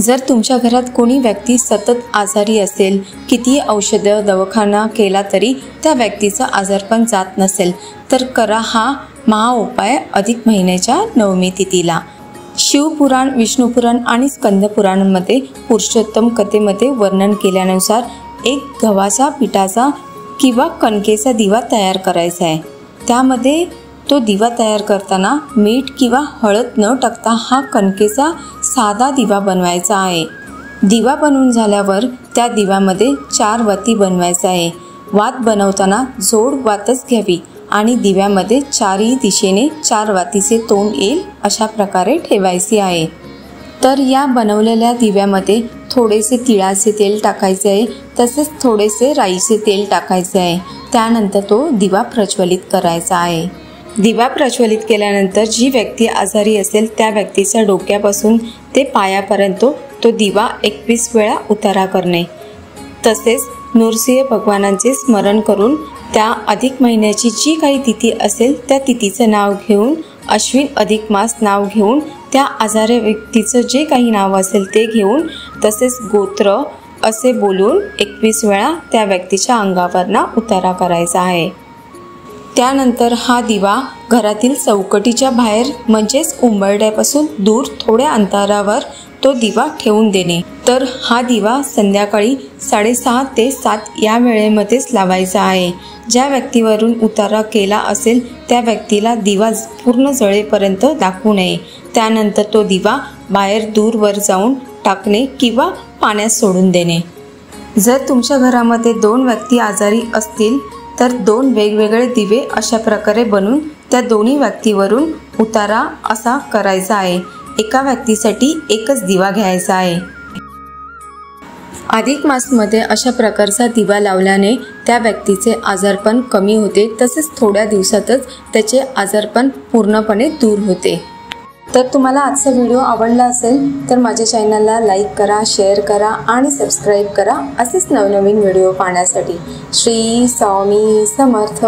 जर तुमच्या घरात कोणी व्यक्ती सतत आजारी असेल किती औषधं दवाखाना केला तरी त्या व्यक्तीचा आजारपण जात नसेल तर करा हा महाउपाय अधिक महिन्याच्या नवमी तिथीला. शिवपुराण विष्णुपुराण आणि स्कंदपुराणमध्ये पुरुषोत्तम कथेमध्ये वर्णन केल्यानुसार एक गव्हाचा पिठाचा किंवा कणकेचा दिवा तयार करायचा आहे. त्यामध्ये तो दिवा तयार करताना मीठ किंवा हळद न टाकता हा कणकेचा साधा दिवा बनवायचा आहे. दिवा बनवून झाल्यावर त्या दिव्यामध्ये चार वाती बनवायचा आहे. वात बनवताना जोड वातच घ्यावी आणि दिव्यामध्ये चारही दिशेने चार वातीचे तोंड येईल अशा प्रकारे ठेवायचे आहे. तर या बनवलेल्या दिव्यामध्ये थोडेसे तिळाचे तेल टाकायचे आहे तसेच थोडेसे राईचे तेल टाकायचे आहे. त्यानंतर तो दिवा प्रज्वलित करायचा आहे. दिवा प्रज्वलित केल्यानंतर जी व्यक्ती आजारी असेल त्या व्यक्तीच्या डोक्यापासून ते पायापर्यंत तो दिवा एकवीस वेळा उतारा करणे. तसेच नृसिंह भगवानांचे स्मरण करून त्या अधिक महिन्याची जी काही तिथी असेल त्या तिथीचं नाव घेऊन अश्विन अधिक मास नाव घेऊन त्या आजारी व्यक्तीचं जे काही नाव असेल ते घेऊन तसेच गोत्र असे बोलून एकवीस वेळा त्या व्यक्तीच्या अंगावरना उतारा करायचा आहे. त्यानंतर हा दिवा घरातील चौकटीच्या बाहेर म्हणजेच उंबरड्यापासून दूर थोड्या अंतरावर तो दिवा ठेवून देणे. तर हा दिवा संध्याकाळी साडेसहा ते सात या वेळेमध्येच लावायचा आहे. ज्या व्यक्तीवरून उतारा केला असेल त्या व्यक्तीला दिवा पूर्ण जळेपर्यंत दाखवू नये. त्यानंतर तो दिवा बाहेर दूरवर जाऊन टाकणे किंवा पाण्यात सोडून देणे. जर तुमच्या घरामध्ये दोन व्यक्ती आजारी असतील तर दोन वेगवेगळे दिवे अशा प्रकारे बनवून त्या दोन्ही व्यक्तीवरून उतारा असा करायचा आहे. एका व्यक्तीसाठी एकच दिवा घ्यायचा आहे. अधिक मासमध्ये अशा प्रकारचा दिवा लावल्याने त्या व्यक्तीचे आजारपण कमी होते तसेच थोड्या दिवसातच त्याचे आजारपण पूर्णपणे दूर होते. तर तुम्हाला आजचा व्हिडिओ आवडला असेल तर माझ्या चॅनलला लाईक करा शेअर करा आणि सबस्क्राईब करा असेच नवनवीन व्हिडिओ पाहण्यासाठी. श्री स्वामी समर्थ.